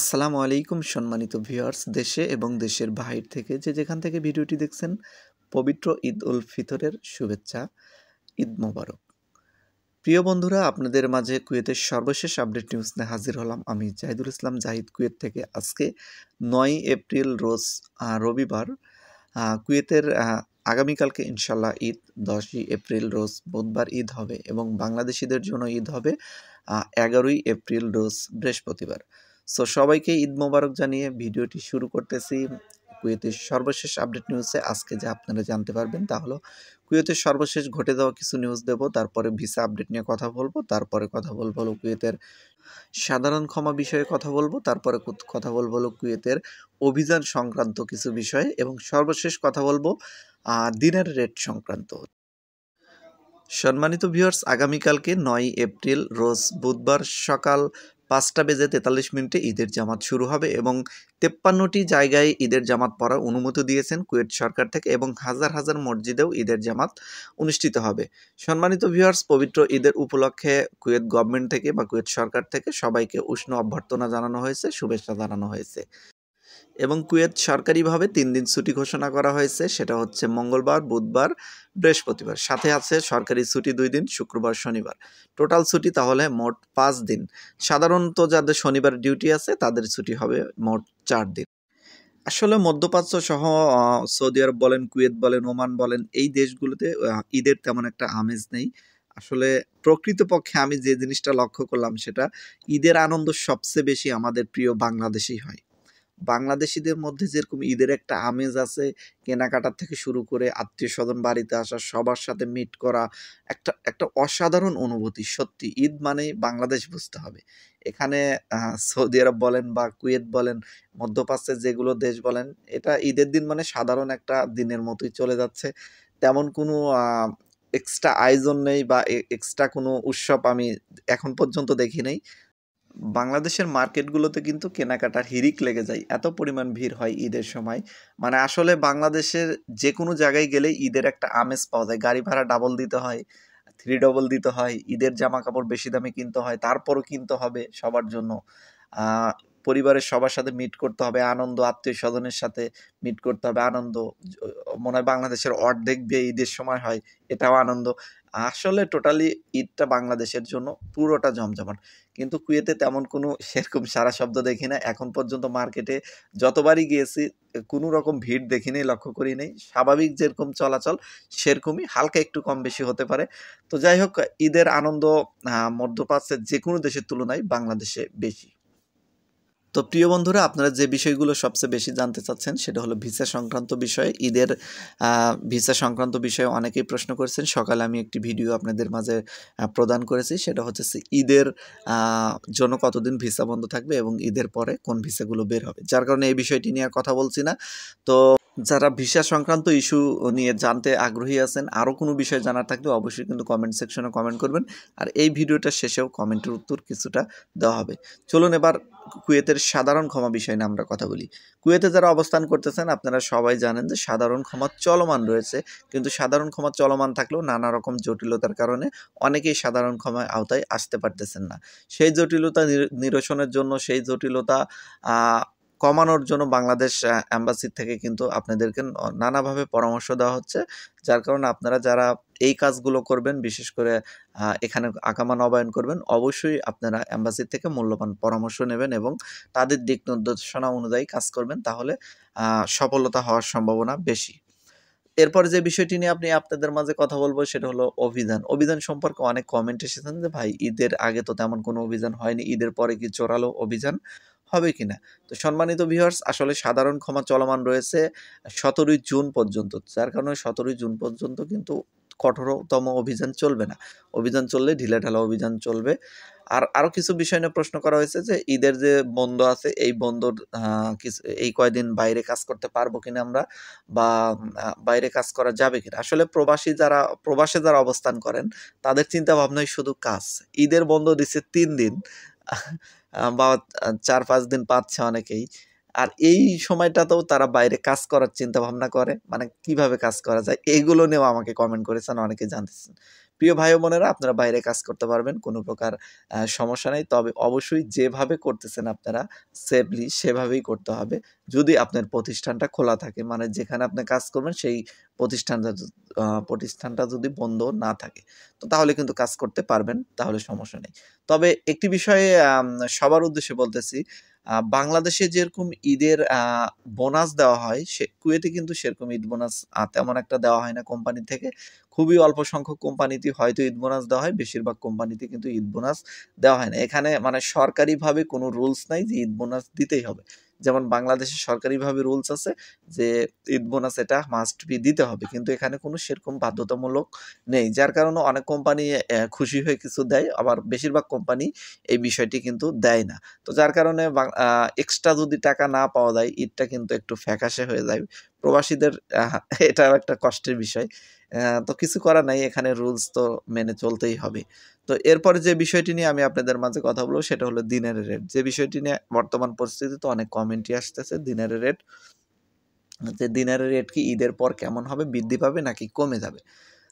আসসালামু আলাইকুম সম্মানিত ভিউয়ার্স, দেশে এবং দেশের বাহির থেকে যে যেখান থেকে ভিডিওটি দেখছেন, পবিত্র ঈদ উল ফিতরের শুভেচ্ছা, ঈদ মোবারক। প্রিয় বন্ধুরা, আপনাদের মাঝে কুয়েতের সর্বশেষ আপডেট নিউজ নিয়ে হাজির হলাম আমি জাহিদুল ইসলাম। জাহিদ, কুয়েত থেকে আজকে নয় এপ্রিল রোজ রবিবার কুয়েতের আগামীকালকে ইনশাল্লাহ ঈদ, দশই এপ্রিল রোজ বুধবার ঈদ হবে এবং বাংলাদেশিদের জন্য ঈদ হবে এগারোই এপ্রিল রোজ বৃহস্পতিবার। সো সবাইকে ঈদ মোবারক জানিয়ে ভিডিওটি শুরু করতেছি। কুয়েতের সর্বশেষ আপডেট নিউজে আজকে যা আপনারা জানতে পারবেন তা হলো কুয়েতের সর্বশেষ ঘটে যাওয়া কিছু নিউজ দেব, তারপরে ভিসা আপডেট নিয়ে কথা বলব, তারপরে কথা বলব হলো কুয়েতের সাধারণ ক্ষমা বিষয়ে কথা বলব, তারপরে কথা বলব হলো কুয়েতের অভিযান সংক্রান্ত কিছু বিষয়ে, এবং সর্বশেষ কথা বলব দিনের রেট সংক্রান্ত। সম্মানিত ভিউয়ার্স আগামীকালকে নয় এপ্রিল, রোজ বুধবার সকাল পাঁচটা বেজে তেতাল্লিশ মিনিটে ঈদের জামাত শুরু হবে এবং তেপ্পান্নটি জায়গায় ঈদের জামাত পড়ার অনুমতি দিয়েছেন কুয়েত সরকার থেকে এবং হাজার হাজার মসজিদেও ঈদের জামাত অনুষ্ঠিত হবে। সম্মানিত ভিউয়ার্স পবিত্র ঈদের উপলক্ষে কুয়েত গভর্নমেন্ট থেকে বা কুয়েত সরকার থেকে সবাইকে উষ্ণ অভ্যর্থনা জানানো হয়েছে, শুভেচ্ছা জানানো হয়েছে। এবং কুয়েত সরকারিভাবে তিন দিন ছুটি ঘোষণা করা হয়েছে, সেটা হচ্ছে মঙ্গলবার, বুধবার, বৃহস্পতিবার। সাথে আছে সরকারি ছুটি দুই দিন, শুক্রবার, শনিবার। টোটাল ছুটি তাহলে মোট পাঁচ দিন। সাধারণত যাদের শনিবার ডিউটি আছে, তাদের ছুটি হবে মোট চার দিন। আসলে মধ্যপ্রাচ্য সহ সৌদি আরব বলেন, কুয়েত বলেন, ওমান বলেন, এই দেশগুলোতে ঈদের তেমন একটা আমেজ নেই। আসলে প্রকৃতপক্ষে আমি যে জিনিসটা লক্ষ্য করলাম, সেটা ঈদের আনন্দ সবচেয়ে বেশি আমাদের প্রিয় বাংলাদেশেই হয়। বাংলাদেশিদের মধ্যে যেরকম ঈদের একটা আমেজ আছে, কেনাকাটার থেকে শুরু করে আত্মীয় স্বজন বাড়িতে আসা, সবার সাথে মিট করা, একটা একটা অসাধারণ অনুভূতি। সত্যি, ঈদ মানে বাংলাদেশ বুঝতে হবে। এখানে সৌদি আরব বলেন বা কুয়েত বলেন, মধ্যপ্রাচ্যের যেগুলো দেশ বলেন, এটা ঈদের দিন মানে সাধারণ একটা দিনের মতোই চলে যাচ্ছে। তেমন কোনো এক্সট্রা আয়োজন নেই বা এক্সট্রা কোনো উৎসব আমি এখন পর্যন্ত দেখি নাই। বাংলাদেশের মার্কেটগুলোতে কিন্তু কেনাকাটার হিরিক লেগে যায়, এত পরিমাণ ভিড় হয় ঈদের সময়। মানে আসলে বাংলাদেশের যে কোনো জায়গায় গেলে ঈদের একটা আমেজ পাওয়া যায়। গাড়ি ভাড়া ডাবল দিতে হয় থ্রি ডবল দিতে হয়, ঈদের জামা কাপড় বেশি দামে কিনতে হয়, তারপরও কিনতে হবে সবার জন্য। পরিবারের সবার সাথে মিট করতে হবে, আনন্দ আত্মীয় স্বজনের সাথে মিট করতে হবে, আনন্দ। মনে হয় বাংলাদেশের অর্ধেক বিয়ে ঈদের সময় হয়, এটাও আনন্দ। আসলে টোটালি ঈদটা বাংলাদেশের জন্য পুরোটা জমজমাট। কিন্তু কুয়েতে তেমন কোনো সেরকম সারা শব্দ দেখি না। এখন পর্যন্ত মার্কেটে যতবারই গিয়েছি, কোনো রকম ভিড় দেখিনি, লক্ষ্য করি নেই। স্বাভাবিক যেরকম চলাচল, সেরকমই হালকা একটু কম বেশি হতে পারে। তো যাই হোক, ঈদের আনন্দ মধ্যপ্রাচ্যের যে কোনো দেশের তুলনায় বাংলাদেশে বেশি। তো প্রিয় বন্ধুরা, আপনারা যে বিষয়গুলো সবচেয়ে বেশি জানতে চাচ্ছেন সেটা হলো ভিসা সংক্রান্ত বিষয়। ঈদের ভিসা সংক্রান্ত বিষয়ে অনেকেই প্রশ্ন করেছেন। সকালে আমি একটি ভিডিও আপনাদের মাঝে প্রদান করেছি। সেটা হচ্ছে ঈদের জন্য কতদিন ভিসা বন্ধ থাকবে এবং ঈদের পরে কোন ভিসাগুলো বের হবে। যার কারণে এই বিষয়টি নিয়ে কথা বলছি না। তো যারা ভিসা সংক্রান্ত ইস্যু নিয়ে জানতে আগ্রহী আছেন, আরও কোনো বিষয় জানার থাকলে অবশ্যই কিন্তু কমেন্ট সেকশনে কমেন্ট করবেন। আর এই ভিডিওটা শেষেও কমেন্টের উত্তর কিছুটা দেওয়া হবে। চলুন এবার কুয়েতের সাধারণ ক্ষমা বিষয় নিয়ে আমরা কথা বলি। কুয়েতে যারা অবস্থান করতেছেন, আপনারা সবাই জানেন যে সাধারণ ক্ষমা চলমান রয়েছে। কিন্তু সাধারণ ক্ষমা চলমান থাকলেও নানা রকম জটিলতার কারণে অনেকেই সাধারণ ক্ষমায় আওতায় আসতে পারতেছেন না। সেই জটিলতা নির- নিরসনের জন্য সেই জটিলতা কমানোর জন্য বাংলাদেশ অ্যাম্বাসি থেকে কিন্তু আপনাদেরকে নানাভাবে পরামর্শ দেওয়া হচ্ছে। যার কারণে আপনারা যারা এই কাজগুলো করবেন, বিশেষ করে এখানে আকামা নবায়ন করবেন, অবশ্যই আপনারা অ্যাম্বাসি থেকে মূল্যবান পরামর্শ নেবেন এবং তাদের দিক নির্দেশনা অনুযায়ী কাজ করবেন। তাহলে সফলতা হওয়ার সম্ভাবনা বেশি। এরপরে যে বিষয়টি নিয়ে আপনি আপনাদের মাঝে কথা বলব, সেটা হলো অভিযান। অভিযান সম্পর্কে অনেক কমেন্ট এসেছেন যে, ভাই, ঈদের আগে তো তেমন কোনো অভিযান হয়নি, ঈদের পরে কি জোরালো অভিযান? হবে কিনা তো সম্মানিত ভিউয়ার্স আসলে সাধারণ ক্ষমা চলমান রয়েছে সতেরোই জুন পর্যন্ত। যার কারণে সতেরোই জুন পর্যন্ত কিন্তু কঠোরতম অভিযান চলবে না। অভিযান চললে ঢিলেঢালা অভিযান চলবে। আর আরও কিছু বিষয় নিয়ে প্রশ্ন করা হয়েছে যে, ঈদের যে বন্ধ আছে, এই বন্ধর কিছু, এই কয়দিন বাইরে কাজ করতে পারব কিনা আমরা? বা বাইরে কাজ করা যাবে কিনা? আসলে প্রবাসী যারা, প্রবাসে যারা অবস্থান করেন, তাদের চিন্তা ভাবনাই শুধু কাজ। ঈদের বন্ধ দিচ্ছে তিন দিন। বা চার, পাঁচ দিন পাচ্ছে অনেকেই। আর এই সময়টাতেও তারা বাইরে কাজ করার চিন্তা ভাবনা করে। মানে কীভাবে কাজ করা যায়, এগুলো নিয়েও আমাকে কমেন্ট করেছেন, অনেকে জানতেছেন। প্রিয় ভাই বোনেরা, আপনারা বাইরে কাজ করতে পারবেন, কোনো প্রকার সমস্যা নেই। তবে অবশ্যই যেভাবে করতেছেন আপনারা সেফলি সেভাবেই করতে হবে। যদি আপনার প্রতিষ্ঠানটা খোলা থাকে মানে যেখানে আপনি কাজ করবেন, সেই প্রতিষ্ঠানটা প্রতিষ্ঠানটা যদি বন্ধ না থাকে, তো তাহলে কিন্তু কাজ করতে পারবেন, তাহলে সমস্যা নেই। তবে একটি বিষয়ে সবার উদ্দেশ্যে বলতেছি বাংলাদেশে যেরকম ঈদের বোনাস দেওয়া হয়, সে, কুয়েতে কিন্তু সেরকম ঈদ বোনাস তেমন একটা দেওয়া হয় না কোম্পানি থেকে। খুবই অল্প সংখ্যক কোম্পানিতে হয়তো ঈদ বোনাস দেওয়া হয়, বেশিরভাগ কোম্পানিতে কিন্তু ঈদ বোনাস দেওয়া হয় না। এখানে মানে সরকারিভাবে কোনো রুলস নাই যে ঈদ বোনাস দিতেই হবে। যেমন বাংলাদেশে সরকারিভাবে রুলস আছে যে ঈদ বোনাস এটা মাস্ট বি দিতে হবে। কিন্তু এখানে কোনো সেরকম বাধ্যতামূলক নেই। যার কারণে অনেক কোম্পানি খুশি হয়ে কিছু দেয়, আবার বেশিরভাগ কোম্পানি এই বিষয়টি কিন্তু দেয় না। তো যার কারণে এক্সট্রা যদি টাকা না পাওয়া যায়, ঈদটা কিন্তু একটু ফ্যাকাশে হয়ে যায়। প্রবাসীদের এটাও একটা কষ্টের বিষয়। তো কিছু করার নাই, এখানে রুলস তো মেনে চলতেই হবে। তো এরপরে যে বিষয়টি নিয়ে আমি আপনাদের মাঝে কথা বলব, সেটা হলো দিনের রেট যে বিষয়টি নিয়ে বর্তমান পরিস্থিতিতে অনেক কমেন্টই আসতেছে, দিনের রেট যে দিনের রেট কি ঈদের পর কেমন হবে, বৃদ্ধি পাবে নাকি কমে যাবে?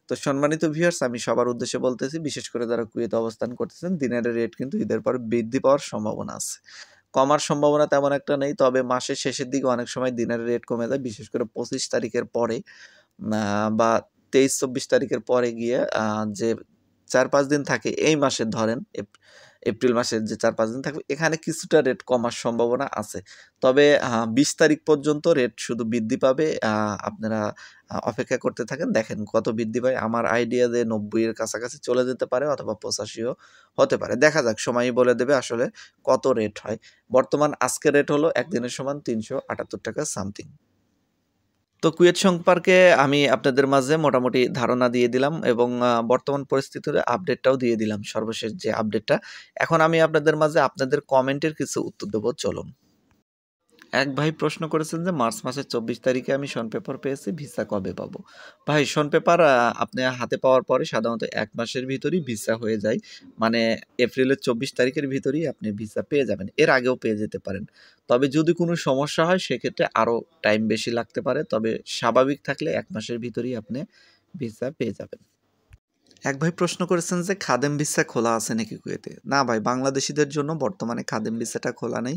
তো সম্মানিত ভিউয়ার্স আমি সবার উদ্দেশ্যে বলতেছি, বিশেষ করে যারা কুয়েতে অবস্থান করতেছেন, দিনের রেট কিন্তু ঈদের পর বৃদ্ধি পাওয়ার সম্ভাবনা আছে। কমার সম্ভাবনা তেমন একটা নেই, তবে মাসের শেষের দিকে অনেক সময় দিনের রেট কমে যায়, বিশেষ করে পঁচিশ তারিখের পরে বা তেইশ, চব্বিশ তারিখের পরে গিয়ে যে চার পাঁচ দিন থাকে। এই মাসের ধরেন এপ্রিল মাসের যে চার পাঁচ দিন থাকবে, এখানে কিছুটা রেট কমার সম্ভাবনা আছে। তবে বিশ তারিখ পর্যন্ত রেট শুধু বৃদ্ধি পাবে আপনারা অপেক্ষা করতে থাকেন। দেখেন কত বৃদ্ধি পায়। আমার আইডিয়া যে নব্বইয়ের কাছাকাছি চলে যেতে পারে অথবা পঁচাশিও হতে পারে। দেখা যাক, সময়ই বলে দেবে আসলে কত রেট হয়। বর্তমান আজকের রেট হলো একদিনের সমান তিনশো আটাত্তর টাকা সামথিং তো কুয়েত সম্পর্কে আমি আপনাদের মাঝে মোটামুটি ধারণা দিয়ে দিলাম এবং বর্তমান পরিস্থিতির আপডেটটাও দিয়ে দিলাম সর্বশেষ যে আপডেটটা। এখন আমি আপনাদের মাঝে আপনাদের কমেন্টের কিছু উত্তর দেবো, চলুন। এক ভাই প্রশ্ন করেছেন যে, মার্চ মাসের চব্বিশ তারিখে আমি শন পেপার পেয়েছি, ভিসা কবে পাবো? ভাই শন পেপার আপনি হাতে পাওয়ার পরে সাধারণত এক মাসের ভিতরেই ভিসা হয়ে যায়। মানে এপ্রিলের চব্বিশ তারিখের ভিতরেই আপনি ভিসা পেয়ে যাবেন। এর আগেও পেয়ে যেতে পারেন। তবে যদি কোনো সমস্যা হয়, সেক্ষেত্রে আরও টাইম বেশি লাগতে পারে। তবে স্বাভাবিক থাকলে এক মাসের ভিতরেই আপনি ভিসা পেয়ে যাবেন। এক ভাই প্রশ্ন করেছেন যে, খাদেম ভিসা খোলা আছে নাকি কুয়েতে? না ভাই, বাংলাদেশিদের জন্য বর্তমানে খাদেম ভিসাটা খোলা নেই।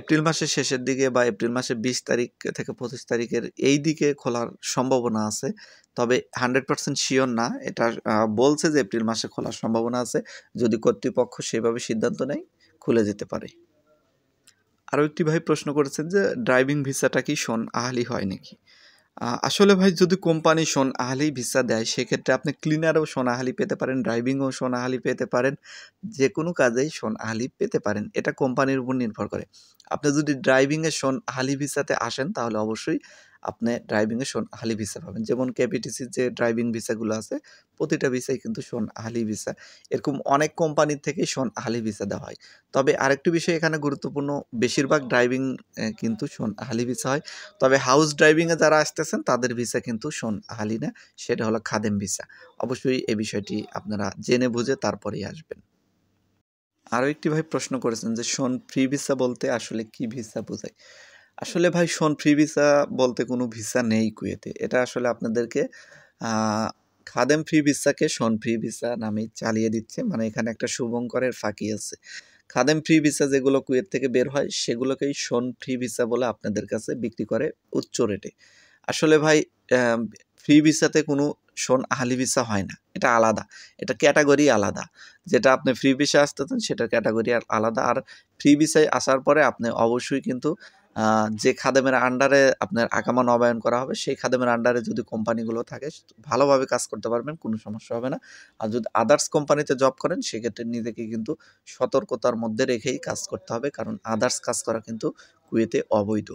এপ্রিল মাসের শেষের দিকে বা এপ্রিল মাসের বিশ তারিখ থেকে পঁচিশ তারিখের এই দিকে খোলার সম্ভাবনা আছে। তবে হান্ড্রেড পার্সেন্ট শিওর না। এটা বলছে যে, এপ্রিল মাসে খোলার সম্ভাবনা আছে। যদি কর্তৃপক্ষ সেভাবে সিদ্ধান্ত নেয়, খুলে যেতে পারে। আরও একটি ভাই প্রশ্ন করেছেন যে, ড্রাইভিং ভিসাটা কি শোন আহালি হয় নাকি? আসলে ভাই যদি কোম্পানি সোনাহালি ভিসা দেয়, সেক্ষেত্রে আপনি ক্লিনারও সোনাহালি পেতে পারেন ড্রাইভিংও সোনাহালি পেতে পারেন, যে কোনো কাজেই সোনাহালি পেতে পারেন। এটা কোম্পানির উপর নির্ভর করে। আপনি যদি ড্রাইভিংয়ে সোনাহালি ভিসাতে আসেন, তাহলে অবশ্যই আপনি ড্রাইভিংয়ে শোন আহলি ভিসা পাবেন। যেমন কেপিটিসির যে ড্রাইভিং ভিসাগুলো আছে, প্রতিটা ভিসাই কিন্তু শোন আহলি ভিসা এরকম অনেক কোম্পানির থেকেই শোন আহলি ভিসা দেওয়া হয়। তবে আরেকটি বিষয় এখানে গুরুত্বপূর্ণ, বেশিরভাগ ড্রাইভিং কিন্তু শোন আহলি ভিসা হয়। তবে হাউস ড্রাইভিংয়ে যারা আসতেছেন, তাদের ভিসা কিন্তু শোন আহলি না, সেটা হলো খাদেম ভিসা অবশ্যই এই বিষয়টি আপনারা জেনে বুঝে তারপরেই আসবেন। আরও একটি ভাই প্রশ্ন করেছেন যে, শোন ফ্রি ভিসা বলতে আসলে কি ভিসা বোঝায়? আসলে ভাই, শোন ফ্রি ভিসা বলতে কোনো ভিসা নেই কুয়েতে। এটা আসলে আপনাদেরকে খাদেম ফ্রি ভিসাকে শোন ফ্রি ভিসা নামে চালিয়ে দিচ্ছে। মানে এখানে একটা শুভঙ্করের ফাঁকি আছে। খাদেম ফ্রি ভিসা যেগুলো কুয়েত থেকে বের হয়, সেগুলোকেই শোন ফ্রি ভিসা বলে আপনাদের কাছে বিক্রি করে উচ্চ রেটে আসলে ভাই ফ্রি ভিসাতে কোনো শোন, আহলি ভিসা হয় না। এটা আলাদা। এটা ক্যাটাগরি আলাদা। যেটা আপনি ফ্রি ভিসা আসতেছেন সেটার ক্যাটাগরি আলাদা। আর ফ্রি ভিসায় আসার পরে আপনি অবশ্যই কিন্তু যে খাদেমের আন্ডারে আপনার আকামা নবায়ন করা হবে, সেই খাদেমের আন্ডারে যদি কোম্পানিগুলো থাকে ভালোভাবে কাজ করতে পারবেন, কোনো সমস্যা হবে না। আর যদি আদার্স কোম্পানিতে জব করেন, সেক্ষেত্রে নিজেকে কিন্তু সতর্কতার মধ্যে রেখেই কাজ করতে হবে, কারণ আদার্স কাজ করা কিন্তু কুয়েতে অবৈধ।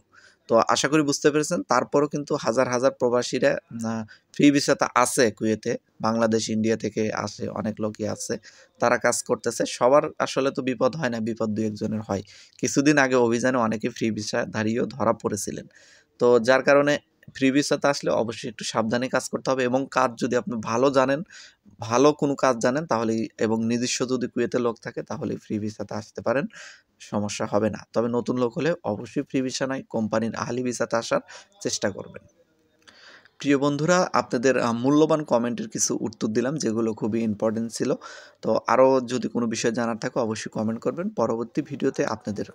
তো আশা করি বুঝতে পেরেছেন। তারপরও কিন্তু হাজার হাজার প্রবাসীরা ফ্রি ভিসাতে আছে কুয়েতে, বাংলাদেশ, ইন্ডিয়া থেকে আসে, অনেক লোকই আছে। তারা কাজ করতেছে, সবার আসলে তো বিপদ হয় না, বিপদ দু একজনের হয়। কিছুদিন আগে অভিযানে অনেকে ফ্রি ভিসা ধারিয়েও ধরা পড়েছিলেন। তো যার কারণে ফ্রি ভিসাতে আসলে অবশ্যই একটু সাবধানে কাজ করতে হবে এবং কাজ যদি আপনি ভালো জানেন, ভালো কোনো কাজ জানেন, তাহলে এবং নিজস্ব যদি কুয়েতে লোক থাকে, তাহলে ফ্রি ভিসাতে আসতে পারেন, সমস্যা হবে না। তবে নতুন লোক হলে অবশ্যই ফ্রি ভিসা নয়, কোম্পানির আহলি ভিসাতে আসার চেষ্টা করবেন। প্রিয় বন্ধুরা, আপনাদের মূল্যবান কমেন্টের কিছু উত্তর দিলাম, যেগুলো খুবই ইম্পর্টেন্ট ছিল। তো আরও যদি কোনো বিষয় জানার থাকে, অবশ্যই কমেন্ট করবেন। পরবর্তী ভিডিওতে আপনাদের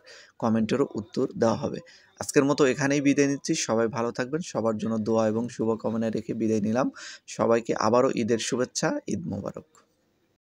কমেন্টেরও উত্তর দেওয়া হবে। আজকের মতো এখানেই বিদায় নিচ্ছি। সবাই ভালো থাকবেন। সবার জন্য দোয়া এবং শুভকামনা রেখে বিদায় নিলাম। সবাইকে আবারও ঈদের শুভেচ্ছা, ঈদ মোবারক।